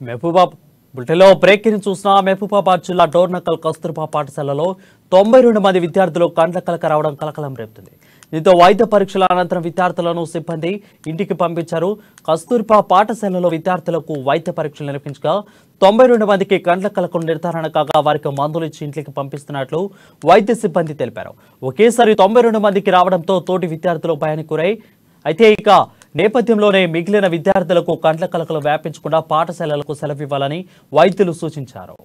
మహబూబాబ్ బులెటిన్లో బ్రేకింగ్ చూసిన మహబూబాబాద్ జిల్లా డోర్నకల్ కస్తూర్బా పాఠశాలలో తొంభై రెండు మంది విద్యార్థులు కండ్ల కలక రావడం కలకలం రేపుతుంది. దీంతో వైద్య పరీక్షల అనంతరం విద్యార్థులను సిబ్బంది ఇంటికి పంపించారు. కస్తూర్బా పాఠశాలలో విద్యార్థులకు వైద్య పరీక్షలు నిర్వహించగా తొంభై రెండు మందికి కండ్ల కలకు నిర్ధారణ కాగా వారికి మందులు ఇచ్చి ఇంటికి పంపిస్తున్నట్లు వైద్య సిబ్బంది తెలిపారు. ఒకేసారి తొంభై రెండు మందికి రావడంతో తోటి విద్యార్థులు భయానికి గురై అయితే ఇక నేపథ్యంలోనే మిగిలిన విద్యార్థులకు కండ్ల కలకలు వ్యాపించకుండా పాఠశాలలకు సెలవివ్వాలని వైద్యులు సూచించారు.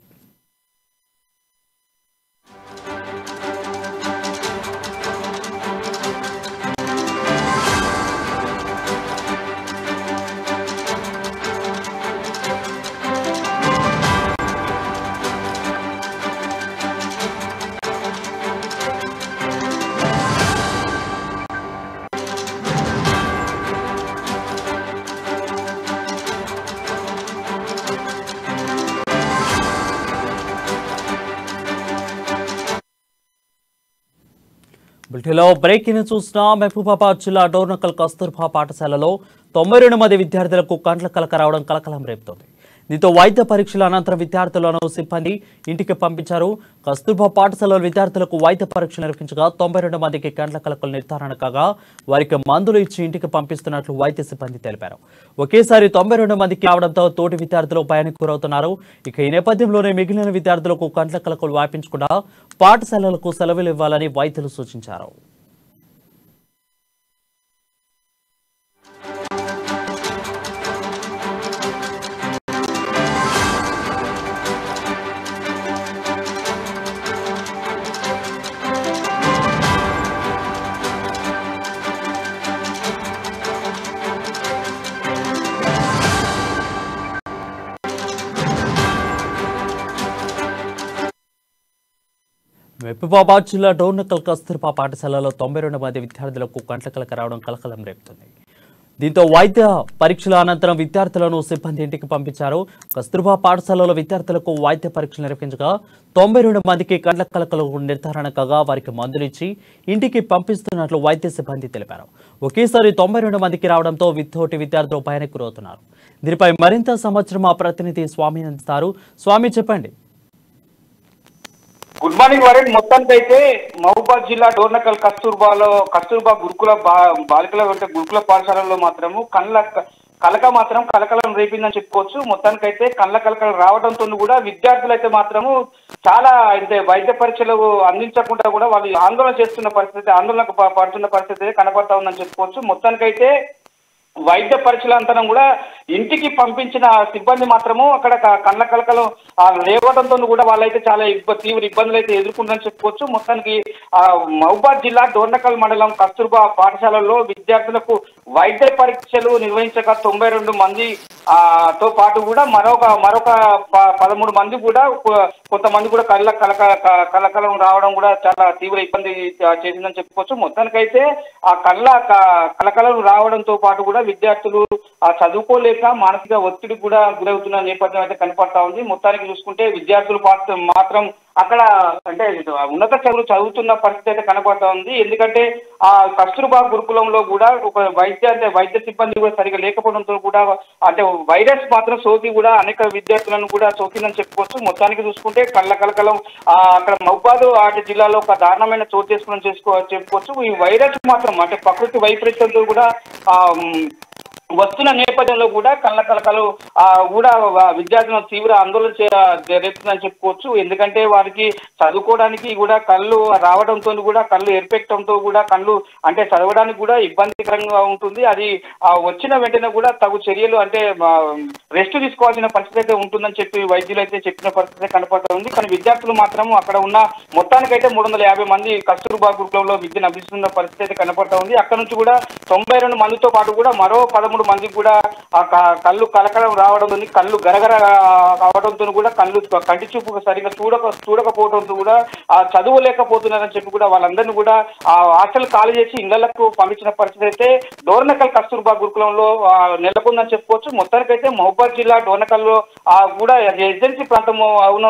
బులెటిన్లో బ్రేకింగ్ చూసిన మహబూబాబాద్ జిల్లా డోర్నకల్ కస్తూర్బా పాఠశాలలో తొంభై రెండు మంది విద్యార్థులకు కండ్ల కలక రావడం కలకలం రేపుతోంది. దీంతో వైద్య పరీక్షల అనంతరం విద్యార్థులను సిబ్బంది ఇంటికి పంపించారు. కస్తూర్బా పాఠశాలలో విద్యార్థులకు వైద్య పరీక్షలు నిర్వహించగా తొంభై రెండు మందికి కండ్ల కలకలు నిర్ధారణ కాగా వారికి మందులు ఇచ్చి ఇంటికి పంపిస్తున్నట్లు వైద్య సిబ్బంది తెలిపారు. ఒకేసారి తొంభై రెండు మందికి రావడంతో తోటి విద్యార్థులు భయానికి గురవుతున్నారు. ఇక ఈ నేపథ్యంలోనే మిగిలిన విద్యార్థులకు కండ్ల కలకలు వ్యాపించకుండా పాఠశాలలకు సెలవులు ఇవ్వాలని వైద్యులు సూచించారు. మహబూబాబాద్ జిల్లా డోర్నకల్ కస్తూర్బా పాఠశాలలో తొంభై రెండు మంది విద్యార్థులకు కంట్ల కలక రావడం కలకలం రేపుతుంది. దీంతో వైద్య పరీక్షల అనంతరం విద్యార్థులను సిబ్బంది ఇంటికి పంపించారు. కస్తూర్బా పాఠశాలలో విద్యార్థులకు వైద్య పరీక్షలు నిర్వహించగా తొంభై రెండు మందికి కండ్ల కలకలు నిర్ధారణ కాగా వారికి మందులు ఇచ్చి ఇంటికి పంపిస్తున్నట్లు వైద్య సిబ్బంది తెలిపారు. ఒకేసారి తొంభై రెండు మందికి రావడంతో విత్తోటి విద్యార్థులు భయానికి గురవుతున్నారు దీనిపై మరింత సమాచారం మా ప్రతినిధి స్వామి అందిస్తారు. స్వామి చెప్పండి. Good morning Varun. మొత్తానికి అయితే మహబూబాద్ జిల్లా డోర్నకల్ కస్తూర్బాలో కస్తూర్బా గురుకుల బా- బాలికల అంటే గురుకుల పాఠశాలలో మాత్రము కళ్ళ కలక మాత్రం కలకలం రేపిందని చెప్పుకోవచ్చు. మొత్తానికి అయితే కళ్ళ కలకలు రావడంతో కూడా విద్యార్థులు అయితే మాత్రము చాలా అయితే వైద్య పరీక్షలు అందించకుండా కూడా వాళ్ళు ఆందోళన చేస్తున్న పరిస్థితి ఆందోళనకు పడుతున్న పరిస్థితి అయితే కనపడతా ఉందని చెప్పుకోవచ్చు. మొత్తానికైతే వైద్య పరీక్షల కూడా ఇంటికి పంపించిన సిబ్బంది మాత్రము అక్కడ కళ్ళ కలకలు ఆ లేవడంతో కూడా వాళ్ళైతే చాలా ఇబ్బ తీవ్ర ఇబ్బందులు అయితే ఎదుర్కొంటారని చెప్పుకోవచ్చు. మొత్తానికి ఆ మహబాద్ జిల్లా డోర్నకల్ మండలం కస్తూర్బా పాఠశాలల్లో విద్యార్థులకు వైద్య పరీక్షలు నిర్వహించక తొంభై రెండు మంది తో పాటు కూడా మరొక మరొక పదమూడు మంది కూడా కొంతమంది కూడా కళ్ళ కలక కలకలం రావడం కూడా చాలా తీవ్ర ఇబ్బంది చేసిందని చెప్పుకోవచ్చు. మొత్తానికైతే ఆ కళ్ళ క- కలకలం రావడంతో పాటు కూడా విద్యార్థులు చదువుకోలేక మానసిక ఒత్తిడి కూడా గురవుతున్న నేపథ్యం అయితే కనపడతా ఉంది. మొత్తానికి చూసుకుంటే విద్యార్థులు పాత్ర మాత్రం అక్కడ అంటే ఉన్నత చదువులు చదువుతున్న పరిస్థితి అయితే కనపడతా ఉంది. ఎందుకంటే ఆ కస్తూర్బా గురుకులంలో కూడా ఒక వైద్య అంటే వైద్య సిబ్బంది కూడా సరిగా లేకపోవడంతో కూడా అంటే వైరస్ మాత్రం సోకి కూడా అనేక విద్యార్థులను కూడా సోకిందని చెప్పుకోవచ్చు. మొత్తానికి చూసుకుంటే కళ్ళ కలకలం అక్కడ మహబాద్ అటు జిల్లాలో ఒక దారుణమైన చోటు చేసుకుని చేసుకో చెప్పుకోవచ్చు. ఈ వైరస్ మాత్రం అంటే ప్రకృతి వైపరీత్యంతో కూడా ఆ, వస్తున్న నేపథ్యంలో కూడా కళ్ళ కలకలు ఆ, కూడా విద్యార్థులను తీవ్ర ఆందోళన జరుగుతుందని చెప్పుకోవచ్చు. ఎందుకంటే వారికి చదువుకోవడానికి కూడా కళ్ళు రావడంతో కూడా కళ్ళు ఏర్పెట్టడంతో కూడా కళ్ళు అంటే చదవడానికి కూడా ఇబ్బందికరంగా ఉంటుంది. అది వచ్చిన వెంటనే కూడా తగు చర్యలు అంటే రెస్ట్ తీసుకోవాల్సిన పరిస్థితి అయితే ఉంటుందని చెప్పి వైద్యులు అయితే చెప్పిన పరిస్థితి కనపడుతుంది ఉంది. కానీ విద్యార్థులు మాత్రం అక్కడ ఉన్న మొత్తానికైతే మూడు వందల యాభై మంది కస్తూర్బా గురుకులంలో విద్యను అభ్యసిస్తున్న పరిస్థితి అయితే కనపడుతూ ఉంది. అక్కడ నుంచి కూడా తొంభై రెండు మందితో పాటు కూడా మరో పదమూడు మందికి కూడా ఆ క- కళ్ళు కలకలం రావడంతో కళ్ళు గరగర కావడంతో కూడా కళ్ళు కంటి చూపు సరిగా చూడక చూడకపోవడంతో కూడా ఆ చదువులేకపోతున్నారని చెప్పి కూడా వాళ్ళందరినీ కూడా ఆ హాస్టల్ ఖాళీ చేసి ఇళ్ళకు పంపించిన పరిస్థితి అయితే డోర్నకల్ కస్తూర్బా గురుకులంలో నెలకొందని చెప్పుకోవచ్చు. మొత్తానికైతే మహబూబాద్ జిల్లా డోర్నకల్లో ఆ, కూడా ఏజెన్సీ ప్రాంతం అవున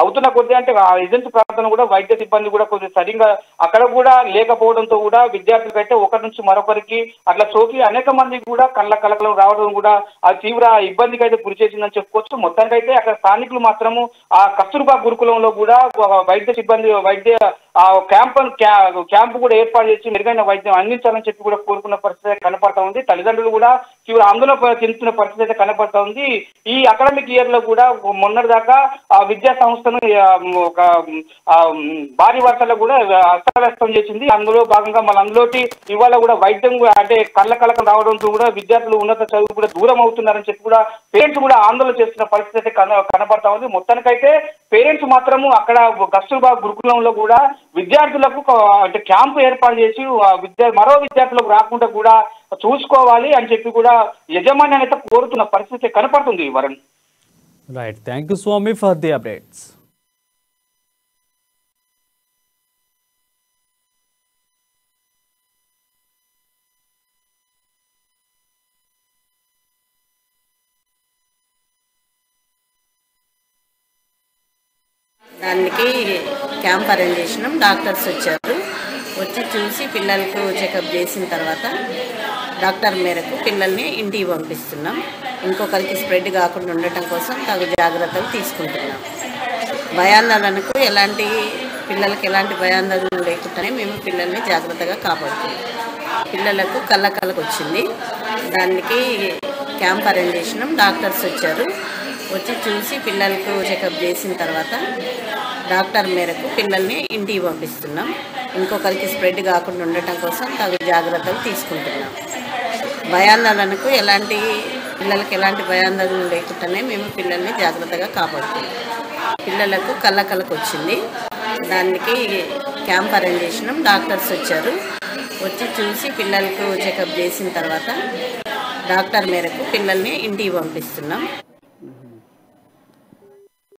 అవుతున్న కొద్దీ అంటే ఆ ఏజెన్సీ ప్రాంతంలో కూడా వైద్య సిబ్బంది కూడా కొద్దిగా సరిగా అక్కడ కూడా లేకపోవడంతో కూడా విద్యార్థులకైతే ఒకరి నుంచి మరొకరికి అట్లా సోకి అనేక మంది కూడా కళ్ళ కలకలం రావడం కూడా ఆ తీవ్ర ఇబ్బందికి అయితే గురి చేసిందని చెప్పుకోవచ్చు. మొత్తానికైతే అక్కడ స్థానికులు మాత్రము ఆ కస్తూర్బా గురుకులంలో కూడా వైద్య సిబ్బంది వైద్య ఆ క్యాంప్ క్యాంపు కూడా ఏర్పాటు చేసి మెరుగైన వైద్యం అందించాలని చెప్పి కూడా కోరుకున్న పరిస్థితి అయితే కనపడతా ఉంది. తల్లిదండ్రులు కూడా తీవ్ర ఆందోళన చెందుతున్న పరిస్థితి అయితే కనపడతా ఉంది. ఈ అకాడమిక్ ఇయర్లో కూడా మొన్నటి దాకా ఆ విద్యా సంస్థను ఒక భారీ వర్షాలు కూడా అస్తవ్యస్తం చేసింది. అందులో భాగంగా మన అందులోటి ఇవాళ కూడా వైద్యం కూడా అంటే కళ్ళ కలకం రావడంతో కూడా విద్యార్థులు ఉన్నత చదువు కూడా దూరం అవుతున్నారని చెప్పి కూడా పేరెంట్స్ కూడా ఆందోళన చేస్తున్న పరిస్థితి అయితే కన కనపడతా ఉంది. మొత్తానికైతే పేరెంట్స్ మాత్రము అక్కడ కస్తూర్బా గురుకులంలో కూడా విద్యార్థులకు అంటే క్యాంపు ఏర్పాటు చేసి విద్యా మరో విద్యార్థులకు రాకుండా కూడా చూసుకోవాలి అని చెప్పి కూడా యజమాని అయితే కోరుతున్న పరిస్థితి కనపడుతుంది Varun. Right thank you Swamy for the updates దానికి క్యాంప్ అరేంజ్ చేసినాం. డాక్టర్స్ వచ్చారు. వచ్చి చూసి పిల్లలకు చెకప్ చేసిన తర్వాత డాక్టర్ మేరకు పిల్లల్ని ఇంటికి పంపిస్తున్నాం. ఇంకొకరికి స్ప్రెడ్ కాకుండా ఉండటం కోసం తగు జాగ్రత్తలు తీసుకుంటున్నాం. భయాందోళనకు ఎలాంటి పిల్లలకి ఎలాంటి భయాందోళన లేకుండానే మేము పిల్లల్ని జాగ్రత్తగా కాపాడుతున్నాం. పిల్లలకు కళ్ళ కళ్ళకు వచ్చింది. దానికి క్యాంప్ అరేంజ్ చేసినాం. డాక్టర్స్ వచ్చారు. వచ్చి చూసి పిల్లలకు చెకప్ చేసిన తర్వాత డాక్టర్ మేరకు పిల్లల్ని ఇంటికి పంపిస్తున్నాం. ఇంకొకరికి స్ప్రెడ్ కాకుండా ఉండటం కోసం తగు జాగ్రత్తలు తీసుకుంటున్నాం. భయాందోళనకు ఎలాంటి పిల్లలకు ఎలాంటి భయాందోళన లేకుండానే మేము పిల్లల్ని జాగ్రత్తగా కాపాడుతున్నాం. పిల్లలకు కళ్ళకలకు వచ్చింది. దానికి క్యాంప్ అరేంజ్ చేసినాం. డాక్టర్స్ వచ్చారు. వచ్చి చూసి పిల్లలకు చెకప్ చేసిన తర్వాత డాక్టర్ మేరకు పిల్లల్ని ఇంటికి పంపిస్తున్నాం.